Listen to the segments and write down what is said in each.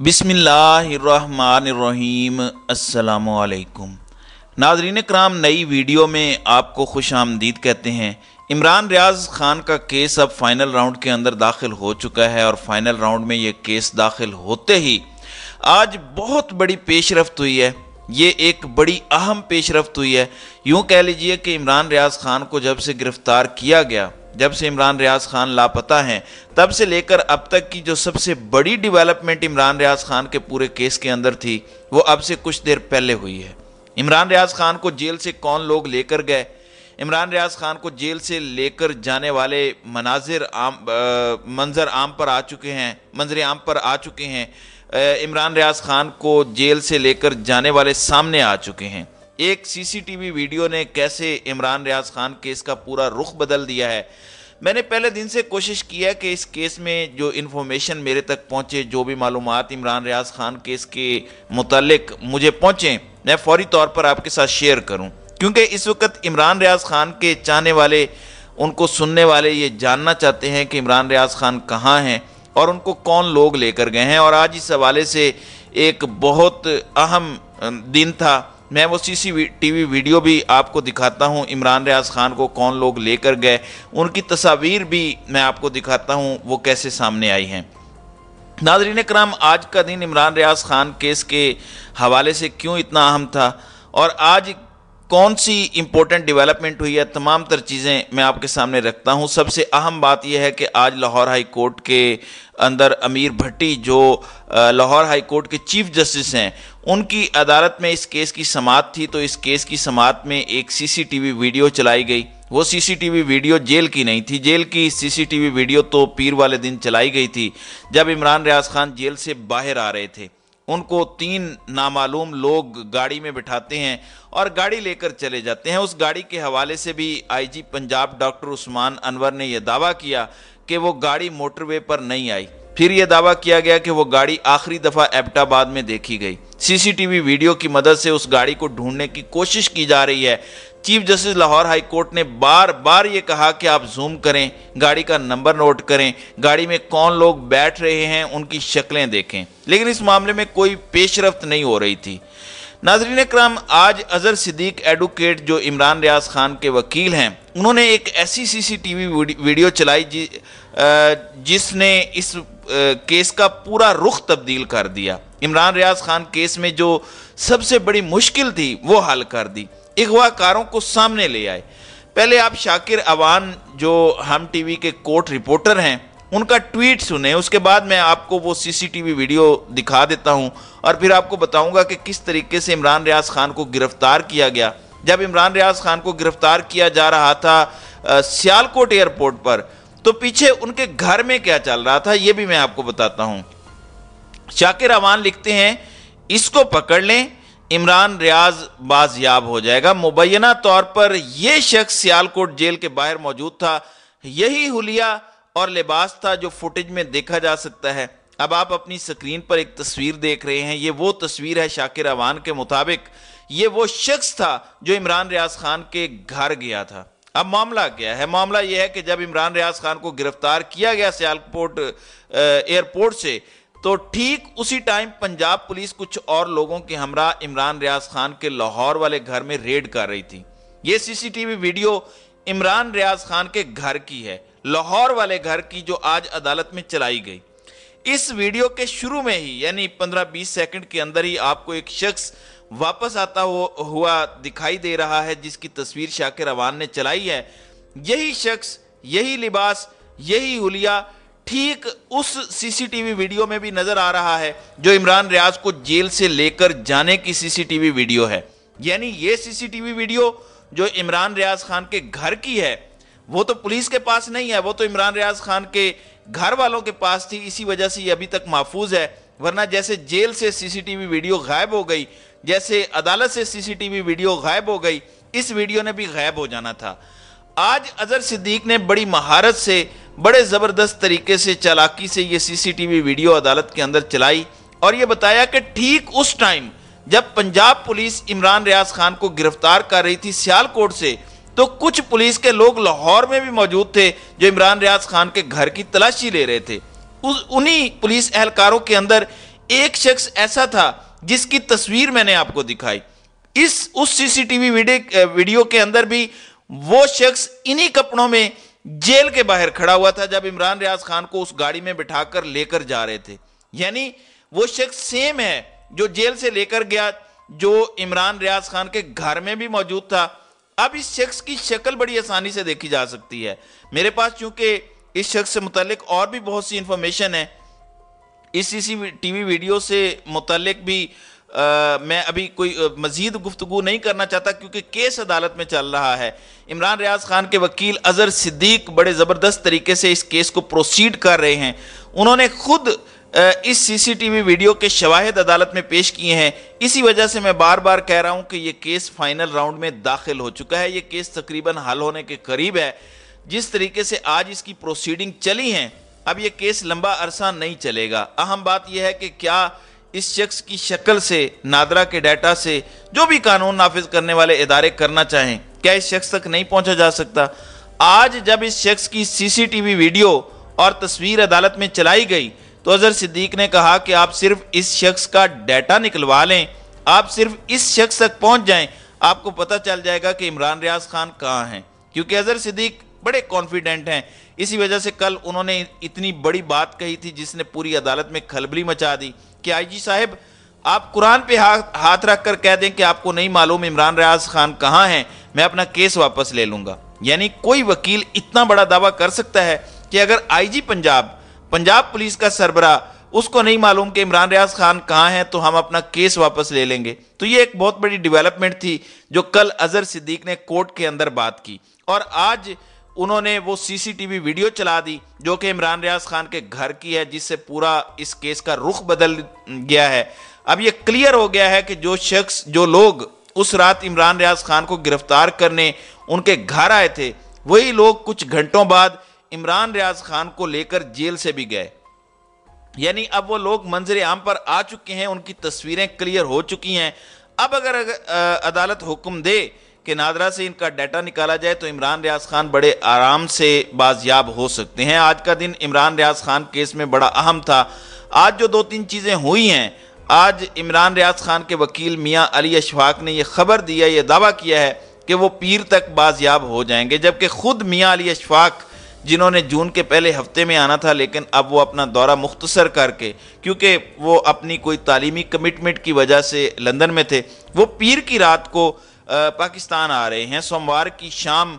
बिसमीम असलकुम नाजरीन कराम नई वीडियो में आपको खुश आमदीद कहते हैं। इमरान रियाज खान का केस अब फाइनल राउंड के अंदर दाखिल हो चुका है और फाइनल राउंड में ये केस दाखिल होते ही आज बहुत बड़ी पेशरफ हुई है। ये एक बड़ी अहम पेशरफ हुई है। यूँ कह लीजिए कि इमरान रियाज खान को जब से गिरफ़्तार किया गया जब से इमरान रियाज खान लापता हैं, तब से लेकर अब तक की जो सबसे बड़ी डेवलपमेंट इमरान रियाज खान के पूरे केस के अंदर थी, वो अब से कुछ देर पहले हुई है। इमरान रियाज खान को जेल से कौन लोग लेकर गए? इमरान रियाज खान को जेल से लेकर जाने वाले मनाजिर आम मंजर आम पर आ चुके हैं, मंजर आम पर आ चुके हैं। इमरान रियाज खान को जेल से लेकर जाने वाले सामने आ चुके हैं। एक सीसीटीवी वीडियो ने कैसे इमरान रियाज खान केस का पूरा रुख बदल दिया है। मैंने पहले दिन से कोशिश किया कि इस केस में जो इन्फॉर्मेशन मेरे तक पहुँचे, जो भी मालूम इमरान रियाज खान केस के मुतलक मुझे पहुँचें, मैं फौरी तौर पर आपके साथ शेयर करूँ। क्योंकि इस वक्त इमरान रियाज खान के चाहने वाले, उनको सुनने वाले ये जानना चाहते हैं कि इमरान रियाज खान कहाँ हैं और उनको कौन लोग लेकर गए हैं। और आज इस हवाले से एक बहुत अहम दिन था। मैं वो C C T V video भी आपको दिखाता हूँ। इमरान रियाज खान को कौन लोग लेकर गए, उनकी तस्वीर भी मैं आपको दिखाता हूँ, वो कैसे सामने आई हैं। नाजरीन कराम आज का दिन इमरान रियाज खान केस के हवाले से क्यों इतना अहम था? और आज कौन सी इंपॉर्टेंट डेवलपमेंट हुई है? तमाम तर चीज़ें मैं आपके सामने रखता हूँ। सबसे अहम बात यह है कि आज लाहौर हाई कोर्ट के अंदर अमीर भट्टी, जो लाहौर हाई कोर्ट के चीफ जस्टिस हैं उनकी अदालत में इस केस की समात थी तो इस केस की समात में एक सीसीटीवी वीडियो चलाई गई। वो सीसीटीवी वीडियो जेल की नहीं थी। जेल की सीसीटीवी वीडियो तो पीर वाले दिन चलाई गई थी, जब इमरान रियाज खान जेल से बाहर आ रहे थे। उनको तीन नामालूम लोग गाड़ी में बिठाते हैं और गाड़ी लेकर चले जाते हैं। उस गाड़ी के हवाले से भी आईजी पंजाब डॉक्टर उस्मान अनवर ने यह दावा किया कि वो गाड़ी मोटरवे पर नहीं आई। फिर यह दावा किया गया कि वो गाड़ी आखिरी दफ़ा एबटाबाद में देखी गई। सीसीटीवी वीडियो की मदद से उस गाड़ी को ढूँढने की कोशिश की जा रही है। Chief justice Lahore high court ने बार बार ये कहा कि आप जूम करें, गाड़ी का नंबर नोट करें, गाड़ी में कौन लोग बैठ रहे हैं, उनकी शक्लें देखें। लेकिन इस मामले में कोई पेशरफ्त नहीं हो रही थी। नाजरीन कराम आज अजहर सिद्दीक एडवोकेट जो इमरान रियाज खान के वकील हैं, उन्होंने एक ऐसी सीसीटीवी वीडियो चलाई जिसने इस केस का पूरा रुख तब्दील कर दिया। इमरान रियाज खान केस में जो सबसे बड़ी मुश्किल थी, वो हल कर दी। अगवाकारों को सामने ले आए। पहले आप शाकिर अवान, जो हम टीवी के कोर्ट रिपोर्टर हैं, उनका ट्वीट सुने, उसके बाद मैं आपको वो सीसीटीवी वीडियो दिखा देता हूँ, और फिर आपको बताऊँगा कि किस तरीके से इमरान रियाज खान को गिरफ़्तार किया गया। जब इमरान रियाज खान को गिरफ़्तार किया जा रहा था सियालकोट एयरपोर्ट पर तो पीछे उनके घर में क्या चल रहा था यह भी मैं आपको बताता हूँ। शाकिर अवान लिखते हैं, इसको पकड़ लें, इमरान रियाज बाजियाब हो जाएगा। मुबैना तौर पर यह शख्स सियालकोट जेल के बाहर मौजूद था। यही हुलिया और लिबास था जो फुटेज में देखा जा सकता है। अब आप अपनी स्क्रीन पर एक तस्वीर देख रहे हैं। ये वो तस्वीर है शाकिर अवान के मुताबिक। ये वो शख्स था जो इमरान रियाज खान के घर गया था। अब मामला क्या है? मामला यह है कि जब इमरान रियाज खान को गिरफ़्तार किया गया सियालकोट एयरपोर्ट से तो ठीक उसी टाइम पंजाब पुलिस कुछ और लोगों के हमरा इमरान रियाज खान के लाहौर वाले घर में रेड कर रही थी। ये सीसीटीवी वीडियो इमरान रियाज खान के घर की है, लाहौर वाले घर की जो आज अदालत में चलाई गई। इस वीडियो के शुरू में ही, यानी 15-20 सेकंड के अंदर ही आपको एक शख्स वापस आता हुआ दिखाई दे रहा है, जिसकी तस्वीर शाकिर अवान ने चलाई है। यही शख्स, यही लिबास, यही हुलिया ठीक उस सीसीटीवी वीडियो में भी नज़र आ रहा है, जो इमरान रियाज को जेल से लेकर जाने की सीसीटीवी वीडियो है। यानी ये सीसीटीवी वीडियो जो इमरान रियाज खान के घर की है, वो तो पुलिस के पास नहीं है, वो तो इमरान रियाज खान के घर वालों के पास थी, इसी वजह से ये अभी तक महफूज है, वरना जैसे जेल से सीसीटीवी वीडियो गायब हो गई जैसे अदालत से सीसीटीवी वीडियो गायब हो गई, इस वीडियो ने भी गायब हो जाना था। आज अजहर सिद्दीक ने बड़ी महारत से, बड़े ज़बरदस्त तरीके से, चालाकी से ये सीसीटीवी वीडियो अदालत के अंदर चलाई और ये बताया कि ठीक उस टाइम जब पंजाब पुलिस इमरान रियाज खान को गिरफ़्तार कर रही थी सियालकोट से तो कुछ पुलिस के लोग लाहौर में भी मौजूद थे जो इमरान रियाज खान के घर की तलाशी ले रहे थे। उन्हीं पुलिस एहलकारों के अंदर एक शख्स ऐसा था जिसकी तस्वीर मैंने आपको दिखाई। इस, उस सीसीटीवी वीडियो के अंदर भी वो शख्स इन्हीं कपड़ों में जेल के बाहर खड़ा हुआ था जब इमरान रियाज खान को उस गाड़ी में बिठाकर लेकर जा रहे थे। यानी वो शख्स सेम है जो जेल से लेकर गया, जो इमरान रियाज खान के घर में भी मौजूद था। अब इस शख्स की शक्ल बड़ी आसानी से देखी जा सकती है। मेरे पास चूँकि इस शख्स से मुतलिक और भी बहुत सी इंफॉर्मेशन है इस इसी टीवी वीडियो से मुतलिक भी आ, मैं अभी कोई मजीद गुफ्तु नहीं करना चाहता क्योंकि केस अदालत में चल रहा है। इमरान रियाज खान के वकील अजहर सिद्दीक बड़े ज़बरदस्त तरीके से इस केस को प्रोसीड कर रहे हैं। उन्होंने खुद इस सीसीटीवी वीडियो के शवाहद अदालत में पेश किए हैं। इसी वजह से मैं बार बार कह रहा हूँ कि यह केस फाइनल राउंड में दाखिल हो चुका है। यह केस तकरीबन हल होने के करीब है। जिस तरीके से आज इसकी प्रोसीडिंग चली हैं अब यह केस लंबा अरसा नहीं चलेगा। अहम बात यह है कि क्या इस शख्स की शक्ल से, नादरा के डाटा से, जो भी कानून नाफिज करने वाले इदारे करना चाहें, क्या इस शख्स तक नहीं पहुँचा जा सकता? आज जब इस शख्स की सीसीटीवी वीडियो और तस्वीर अदालत में चलाई गई तो अजहर सिद्दीक ने कहा कि आप सिर्फ़ इस शख्स का डाटा निकलवा लें। आप सिर्फ़ इस शख्स तक पहुँच जाएँ। आपको पता चल जाएगा कि इमरान रियाज खान कहाँ हैं। क्योंकि अजहर सिद्दीक बड़े कॉन्फिडेंट हैं। इसी वजह से कल उन्होंने इतनी बड़ी बात कही थी जिसने पूरी अदालत में खलबली मचा दी कि आईजी साहब, आप कुरान पे हाथ हाथ रख कर कह दें कि आपको नहीं मालूम इमरान रियाज खान कहाँ हैं, मैं अपना केस वापस ले लूँगा। यानी कोई वकील इतना बड़ा दावा कर सकता है कि अगर आईजी पंजाब पंजाब पुलिस का सरबरा उसको नहीं मालूम कि इमरान रियाज खान कहाँ हैं तो हम अपना केस वापस ले लेंगे। तो ये एक बहुत बड़ी डेवलपमेंट थी जो कल अजहर सिद्दीक ने कोर्ट के अंदर बात की। और आज उन्होंने वो सीसीटीवी वीडियो चला दी, जो कि इमरान रियाज खान के घर की है, जिससे पूरा इस केस का रुख बदल गया है। अब ये क्लियर हो गया है कि जो शख्स, जो लोग उस रात इमरान रियाज खान को गिरफ़्तार करने उनके घर आए थे, वही लोग कुछ घंटों बाद इमरान रियाज खान को लेकर जेल से भी गए। यानी अब वो लोग मंजर आम पर आ चुके हैं, उनकी तस्वीरें क्लियर हो चुकी हैं। अब अगर अदालत हुक्म दे कि नादरा से इनका डाटा निकाला जाए तो इमरान रियाज खान बड़े आराम से बाजियाब हो सकते हैं। आज का दिन इमरान रियाज खान केस में बड़ा अहम था। आज जो दो तीन चीज़ें हुई हैं, आज इमरान रियाज खान के वकील मियाँ अली अशफाक ने यह खबर दिया यह दावा किया है कि वो पीर तक बाजियाब हो जाएँगे, जबकि खुद मियाँ अली अशफाक, जिन्होंने जून के पहले हफ़्ते में आना था, लेकिन अब वो अपना दौरा मुख्तसर करके, क्योंकि वो अपनी कोई तालीमी कमिटमेंट की वजह से लंदन में थे, वो पीर की रात को पाकिस्तान आ रहे हैं। सोमवार की शाम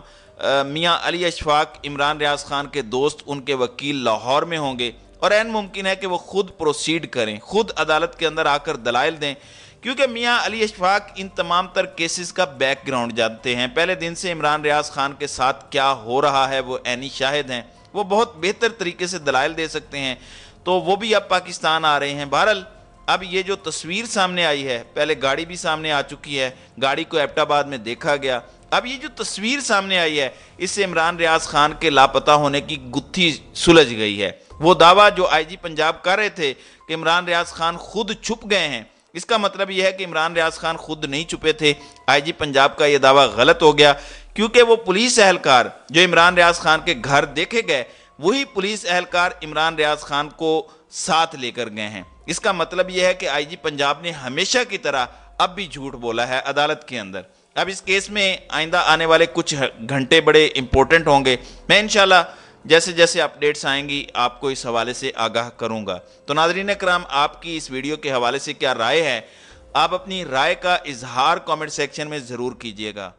मियाँ अली अशफाक, इमरान रियाज खान के दोस्त, उनके वकील लाहौर में होंगे और एन मुमकिन है कि वो खुद प्रोसीड करें, खुद अदालत के अंदर आकर दलाइल दें, क्योंकि मियाँ अली अशफाक इन तमाम तर केसेस का बैकग्राउंड जानते हैं। पहले दिन से इमरान रियाज खान के साथ क्या हो रहा है, वो ऐनी शाहिद हैं। वो बहुत बेहतर तरीके से दलाइल दे सकते हैं तो वो भी अब पाकिस्तान आ रहे हैं। बहरल अब ये जो तस्वीर सामने आई है, पहले गाड़ी भी सामने आ चुकी है, गाड़ी को एबटाबाद में देखा गया। अब ये जो तस्वीर सामने आई है, इससे इमरान रियाज खान के लापता होने की गुत्थी सुलझ गई है। वो दावा जो आईजी पंजाब कर रहे थे कि इमरान रियाज खान खुद छुप गए हैं, इसका मतलब यह है कि इमरान रियाज खान खुद नहीं छुपे थे। आईजी पंजाब का यह दावा गलत हो गया, क्योंकि वो पुलिस एहलकार जो इमरान रियाज खान के घर देखे गए, वही पुलिस एहलकार इमरान रियाज खान को साथ लेकर गए हैं। इसका मतलब यह है कि आईजी पंजाब ने हमेशा की तरह अब भी झूठ बोला है अदालत के अंदर। अब इस केस में आइंदा आने वाले कुछ घंटे बड़े इंपॉर्टेंट होंगे। मैं इनशाला जैसे जैसे अपडेट्स आएँगी, आपको इस हवाले से आगाह करूँगा। तो नाजरीन कराम आपकी इस वीडियो के हवाले से क्या राय है, आप अपनी राय का इजहार कमेंट सेक्शन में ज़रूर कीजिएगा।